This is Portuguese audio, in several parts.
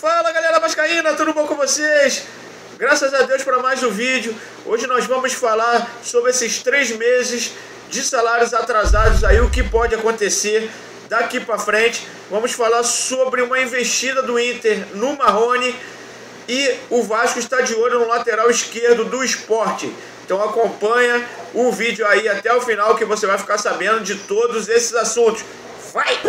Fala galera Vascaína, tudo bom com vocês? Graças a Deus para mais um vídeo. Hoje nós vamos falar sobre esses três meses de salários atrasados aí, o que pode acontecer daqui para frente. Vamos falar sobre uma investida do Inter no Marrone e o Vasco está de olho no lateral esquerdo do esporte. Então acompanha o vídeo aí até o final que você vai ficar sabendo de todos esses assuntos. Vai!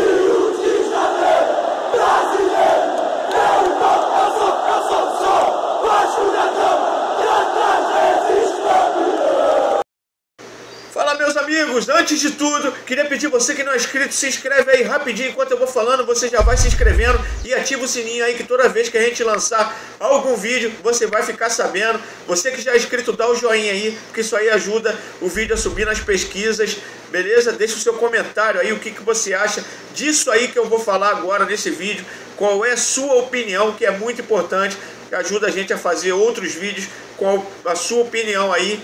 Fala meus amigos, antes de tudo, queria pedir você que não é inscrito, se inscreve aí rapidinho enquanto eu vou falando, você já vai se inscrevendo e ativa o sininho aí que toda vez que a gente lançar algum vídeo, você vai ficar sabendo. Você que já é inscrito, dá o joinha aí, porque isso aí ajuda o vídeo a subir nas pesquisas, beleza? Deixa o seu comentário aí, o que, que você acha disso aí que eu vou falar agora nesse vídeo, qual é a sua opinião, que é muito importante, que ajuda a gente a fazer outros vídeos com a sua opinião aí.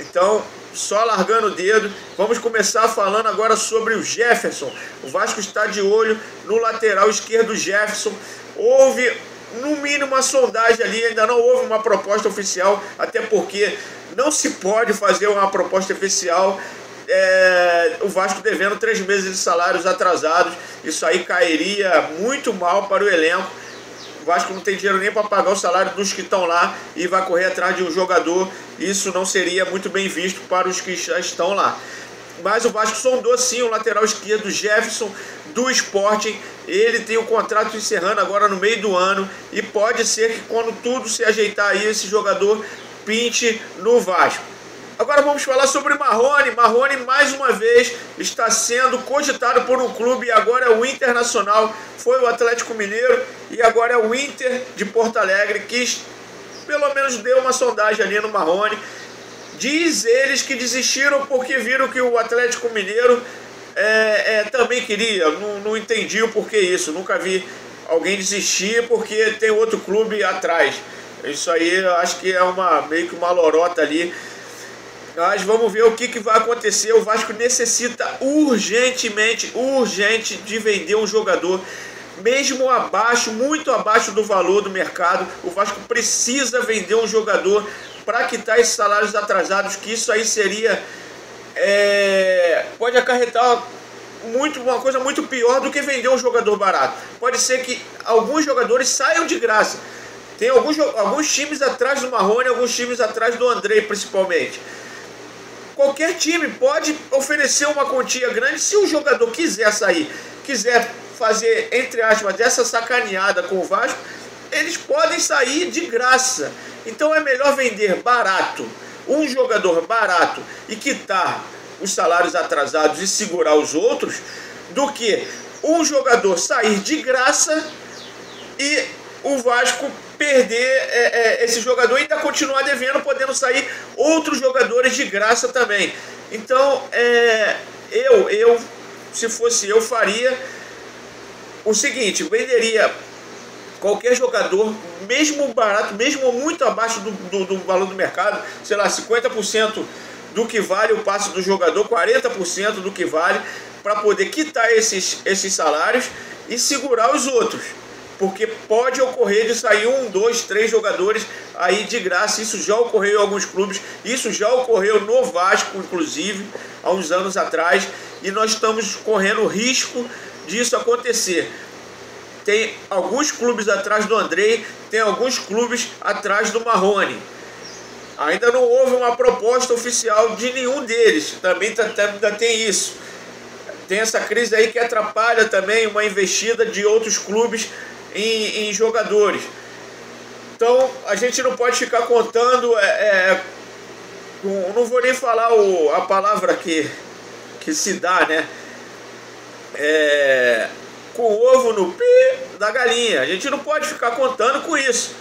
Então, só largando o dedo. Vamos começar falando agora sobre o Jefferson. O Vasco está de olho no lateral esquerdo Jefferson. Houve no mínimo uma sondagem ali, ainda não houve uma proposta oficial, até porque não se pode fazer uma proposta oficial é, o Vasco devendo três meses de salários atrasados. Isso aí cairia muito mal para o elenco. O Vasco não tem dinheiro nem para pagar o salário dos que estão lá e vai correr atrás de um jogador. Isso não seria muito bem visto para os que já estão lá. Mas o Vasco sondou sim o lateral esquerdo Jefferson do Sporting. Ele tem o contrato encerrando agora no meio do ano e pode ser que quando tudo se ajeitar aí esse jogador pinte no Vasco. Agora vamos falar sobre Marrone. Marrone, mais uma vez, está sendo cogitado por um clube agora é o Internacional. Foi o Atlético Mineiro e agora é o Inter de Porto Alegre que pelo menos deu uma sondagem ali no Marrone. Diz eles que desistiram porque viram que o Atlético Mineiro é, é, também queria. Não, não entendi o porquê isso. Nunca vi alguém desistir porque tem outro clube atrás. Isso aí eu acho que é uma meio que uma lorota ali mas vamos ver o que, que vai acontecer. O Vasco necessita urgentemente, urgente de vender um jogador. Mesmo abaixo, muito abaixo do valor do mercado, o Vasco precisa vender um jogador para quitar esses salários atrasados, que isso aí seria. É, pode acarretar muito, uma coisa muito pior do que vender um jogador barato. Pode ser que alguns jogadores saiam de graça. Tem alguns, alguns times atrás do Marrone, alguns times atrás do André, principalmente. Qualquer time pode oferecer uma quantia grande se o jogador quiser sair, quiser fazer, entre aspas, essa sacaneada com o Vasco, eles podem sair de graça. Então é melhor vender barato, um jogador barato e quitar os salários atrasados e segurar os outros, do que um jogador sair de graça e o Vasco perder é, é, esse jogador e ainda continuar devendo, podendo sair outros jogadores de graça também. Então, é, eu, eu, se fosse eu, faria o seguinte: venderia qualquer jogador, mesmo barato, mesmo muito abaixo do, do, do valor do mercado, sei lá, 50% do que vale o passe do jogador, 40% do que vale, para poder quitar esses, esses salários e segurar os outros porque pode ocorrer de sair um, dois, três jogadores aí de graça. Isso já ocorreu em alguns clubes, isso já ocorreu no Vasco, inclusive, há uns anos atrás, e nós estamos correndo risco disso acontecer. Tem alguns clubes atrás do Andrei, tem alguns clubes atrás do Marrone. Ainda não houve uma proposta oficial de nenhum deles, também tá, tá, ainda tem isso. Tem essa crise aí que atrapalha também uma investida de outros clubes em, em jogadores. Então a gente não pode ficar contando. É, é, com, não vou nem falar o, a palavra que, que se dá, né? É, com o ovo no pi da galinha. A gente não pode ficar contando com isso.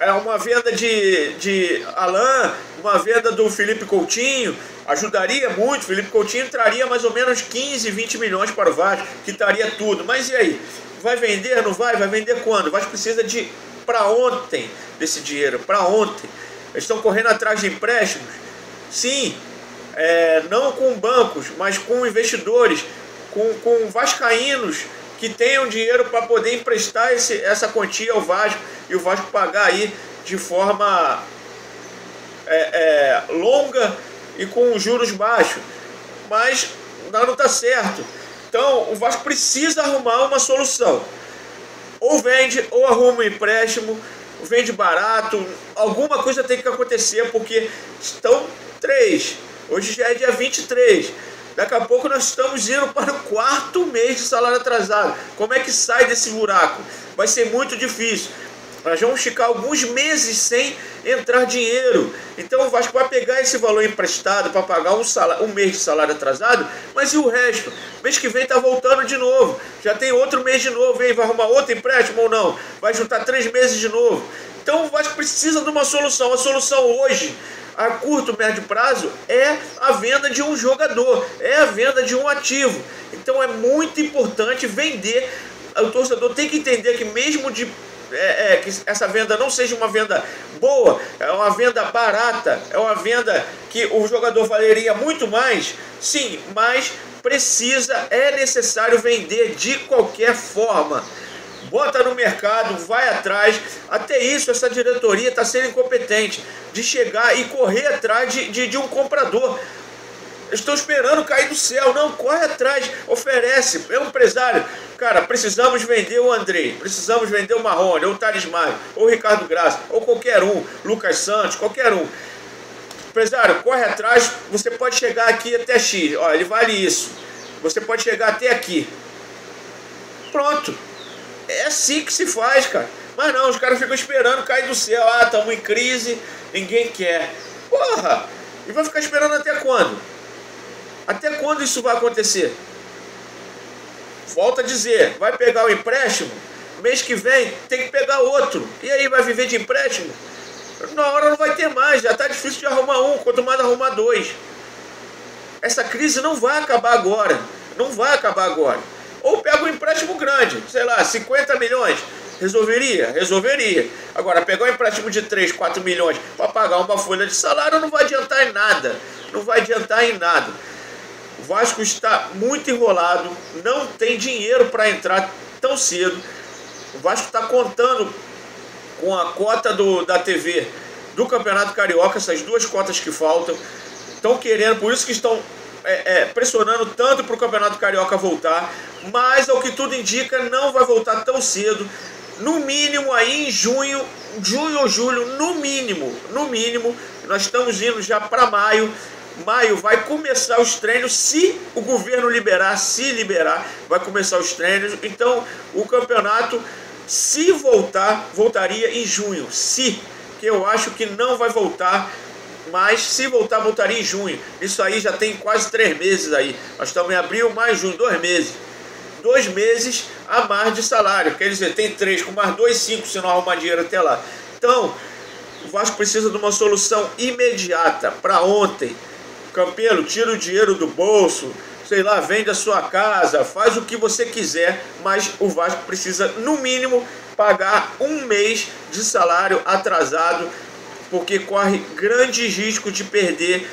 É uma venda de, de Alain, uma venda do Felipe Coutinho, ajudaria muito. Felipe Coutinho traria mais ou menos 15, 20 milhões para o Vasco, que estaria tudo. Mas e aí? Vai vender? Não vai? Vai vender quando? O Vasco precisa de para ontem desse dinheiro, para ontem. Eles estão correndo atrás de empréstimos? Sim, é, não com bancos, mas com investidores, com, com vascaínos que tenham dinheiro para poder emprestar esse, essa quantia ao Vasco e o Vasco pagar aí de forma é, é, longa e com juros baixos. Mas não está certo. Então o Vasco precisa arrumar uma solução. Ou vende, ou arruma um empréstimo, vende barato, alguma coisa tem que acontecer, porque estão três. Hoje já é dia 23. Daqui a pouco nós estamos indo para o quarto mês de salário atrasado. Como é que sai desse buraco? Vai ser muito difícil. Nós vamos ficar alguns meses sem entrar dinheiro. Então o Vasco vai pegar esse valor emprestado para pagar um, salário, um mês de salário atrasado, mas e o resto? Mês que vem está voltando de novo. Já tem outro mês de novo, hein? Vai arrumar outro empréstimo ou não? Vai juntar três meses de novo. Então o Vasco precisa de uma solução. A solução hoje, a curto, médio prazo, é a venda de um jogador, é a venda de um ativo. Então é muito importante vender. O torcedor tem que entender que mesmo de é, é, que essa venda não seja uma venda boa, é uma venda barata, é uma venda que o jogador valeria muito mais, sim, mas precisa, é necessário vender de qualquer forma. Bota no mercado, vai atrás. Até isso, essa diretoria está sendo incompetente de chegar e correr atrás de, de, de um comprador. Estou esperando cair do céu. Não, corre atrás, oferece. É um empresário. Cara, precisamos vender o Andrei, precisamos vender o Marrone, ou o Thales Maio, ou o Ricardo Graça, ou qualquer um, Lucas Santos, qualquer um. Empresário, corre atrás, você pode chegar aqui até X. Ó, ele vale isso. Você pode chegar até aqui. Pronto. É assim que se faz, cara. Mas não, os caras ficam esperando cair do céu. Ah, estamos em crise, ninguém quer. Porra! E vai ficar esperando até quando? Até quando isso vai acontecer? Volta a dizer, vai pegar o empréstimo, mês que vem tem que pegar outro. E aí vai viver de empréstimo? Na hora não vai ter mais, já está difícil de arrumar um, quanto mais arrumar dois. Essa crise não vai acabar agora. Não vai acabar agora. Pega um empréstimo grande, sei lá, 50 milhões. Resolveria? Resolveria. Agora, pegar um empréstimo de 3, 4 milhões para pagar uma folha de salário não vai adiantar em nada. Não vai adiantar em nada. O Vasco está muito enrolado, não tem dinheiro para entrar tão cedo. O Vasco está contando com a cota do, da TV do Campeonato Carioca, essas duas cotas que faltam. Estão querendo, por isso que estão é, é, pressionando tanto para o Campeonato Carioca voltar, mas ao que tudo indica, não vai voltar tão cedo. No mínimo aí em junho, junho ou julho, no mínimo, no mínimo, nós estamos indo já para maio maio vai começar os treinos, se o governo liberar, se liberar, vai começar os treinos. Então, o campeonato, se voltar, voltaria em junho. Se, que eu acho que não vai voltar, mas se voltar, voltaria em junho. Isso aí já tem quase três meses aí. Nós estamos em abril, mais junho, dois meses. Dois meses a mais de salário. Quer dizer, tem três, com mais dois, cinco, se não arrumar dinheiro até lá. Então, o Vasco precisa de uma solução imediata, para ontem. Campelo, tira o dinheiro do bolso, sei lá, vende a sua casa, faz o que você quiser, mas o Vasco precisa, no mínimo, pagar um mês de salário atrasado, porque corre grande risco de perder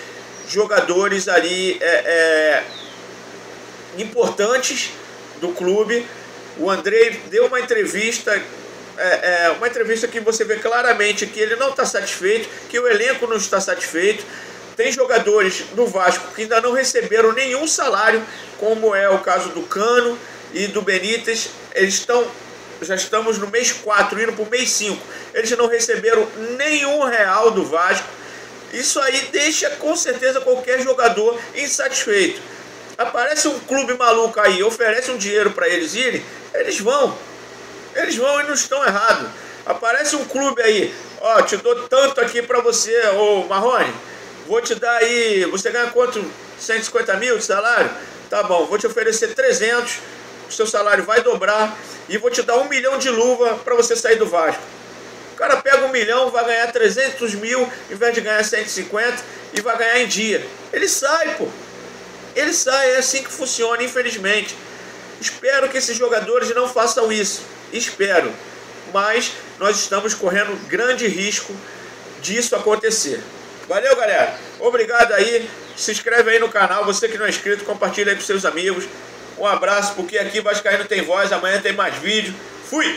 jogadores ali é, é, importantes do clube. O Andrei deu uma entrevista é, é, uma entrevista que você vê claramente que ele não está satisfeito, que o elenco não está satisfeito. Tem jogadores do Vasco que ainda não receberam nenhum salário, como é o caso do Cano e do Benítez. Eles estão, já estamos no mês 4, indo para o mês 5. Eles não receberam nenhum real do Vasco. Isso aí deixa com certeza qualquer jogador insatisfeito. Aparece um clube maluco aí, oferece um dinheiro para eles irem, eles vão. Eles vão e não estão errados. Aparece um clube aí, ó, te dou tanto aqui para você, ô Marrone Vou te dar aí, você ganha quanto? 150 mil de salário? Tá bom, vou te oferecer 300, o seu salário vai dobrar e vou te dar um milhão de luva para você sair do Vasco. O cara pega um milhão, vai ganhar 300 mil, em vez de ganhar 150, e vai ganhar em dia. Ele sai, pô. Ele sai, é assim que funciona, infelizmente. Espero que esses jogadores não façam isso. Espero. Mas nós estamos correndo grande risco disso acontecer. Valeu, galera. Obrigado aí. Se inscreve aí no canal. Você que não é inscrito, compartilha aí com seus amigos. Um abraço, porque aqui Vascaíno tem voz, amanhã tem mais vídeo. Fui!